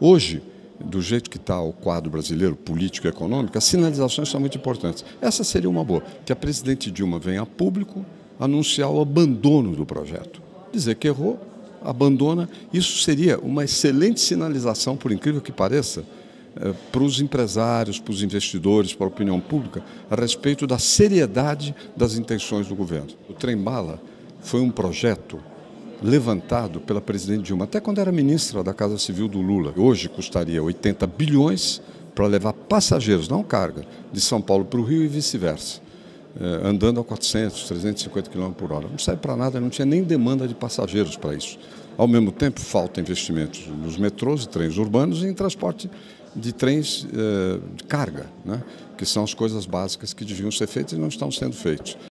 Hoje, do jeito que está o quadro brasileiro, político e econômico, as sinalizações são muito importantes. Essa seria uma boa, que a presidente Dilma venha a público anunciar o abandono do projeto. Dizer que errou, abandona. Isso seria uma excelente sinalização, por incrível que pareça, eh, para os empresários, para os investidores, para a opinião pública, a respeito da seriedade das intenções do governo. O trem-bala foi um projeto levantado pela presidente Dilma, até quando era ministra da Casa Civil do Lula. Hoje custaria 80 bilhões para levar passageiros, não carga, de São Paulo para o Rio e vice-versa. Eh, andando a 400, 350 km por hora. Não serve para nada, não tinha nem demanda de passageiros para isso. Ao mesmo tempo, falta investimentos nos metrôs e trens urbanos e em transporte de trens eh, de carga, né? que são as coisas básicas que deviam ser feitas e não estão sendo feitos.